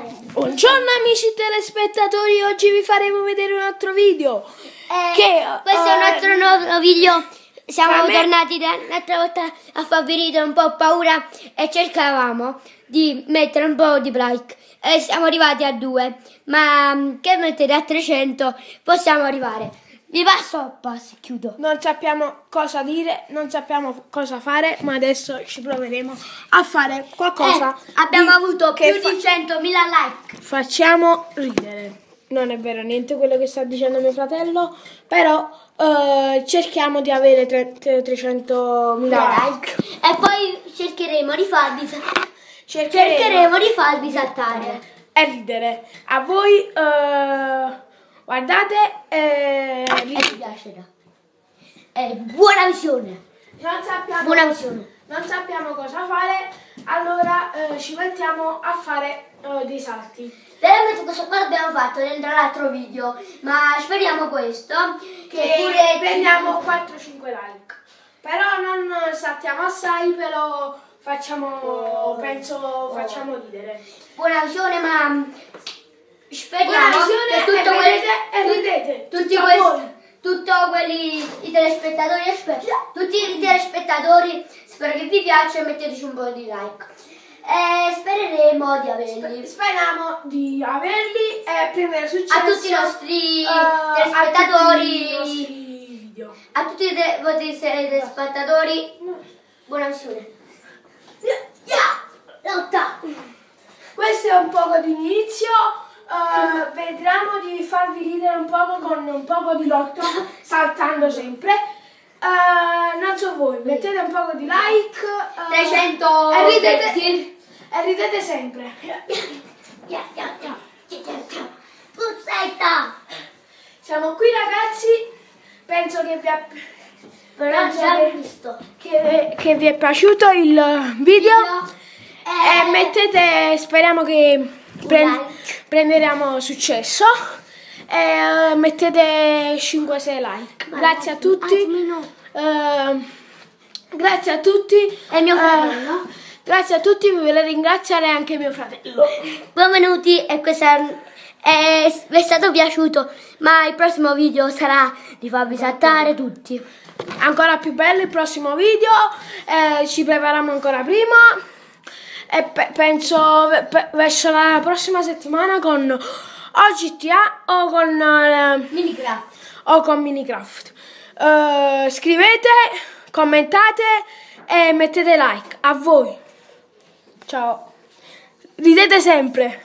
Buongiorno amici telespettatori, oggi vi faremo vedere un altro video. Eh, che, questo è un eh, altro nuovo video. Siamo tornati da- l'altra volta a venire un po' paura e cercavamo di mettere un po' di like. E siamo arrivati a due, ma mm, che mettere a 300 possiamo arrivare. Vi passo, passo, chiudo. Non sappiamo cosa dire, non sappiamo cosa fare, ma adesso ci proveremo a fare qualcosa. Eh, abbiamo avuto che più fa- di 100.000 like. Facciamo ridere. Non è vero niente quello che sta dicendo mio fratello, però eh, cerchiamo di avere tre- tre- 300.000 like. E poi cercheremo di farvi, sa- Cercheremo, cercheremo di farvi saltare. e ridere. A voi, eh, guardate, eh, E ti piacerà. Eh, buona visione. non sappiamo Buona visione. non sappiamo cosa fare, allora eh, ci mettiamo a fare eh, dei salti. Veramente questo qua l'abbiamo fatto dentro l'altro video, ma speriamo questo che Che pure prendiamo 4-5 like. Però non saltiamo assai, però facciamo, penso, facciamo ridere. buona visione, ma speriamo che tutto quelli- ridete. tutti a questi, tutto quelli i telespettatori, tutti i telespettatori, spero che vi piaccia e metteteci un po' di like. E spereremo di averli. Speriamo di averli e prendere successo A tutti i nostri eh, a telespettatori, tutti i video. a tutti i te- vostri telespettatori, buona visione. Lotta! Questo è un poco di inizio. Eh, vedremo di farvi ridere un poco con un poco di lotto, saltando sempre. Eh, non so voi, mettete un poco di like. eh, 300 e ridete, e ridete sempre. Puzzetta! Siamo qui ragazzi. Penso che vi, abbia- Però Penso già che- visto. che, che vi è piaciuto il video. E Eh, mettete, speriamo che pren- like. Prenderemo successo. E eh, mettete 5-6 like. Grazie a tutti. Eh, grazie a tutti. E mio Eh, fratello. grazie a tutti, vi voglio ringraziare anche mio fratello. Benvenuti e questo è, è- vi è stato piaciuto, ma il prossimo video sarà di farvi saltare tutti. Ancora più bello il prossimo video. eh, ci prepariamo ancora prima. E pe- penso pe- verso la prossima settimana con o GTA o con, eh, Minecraft. o con Minecraft. Eh, scrivete, commentate e mettete like. A voi. Ciao. Ridete sempre.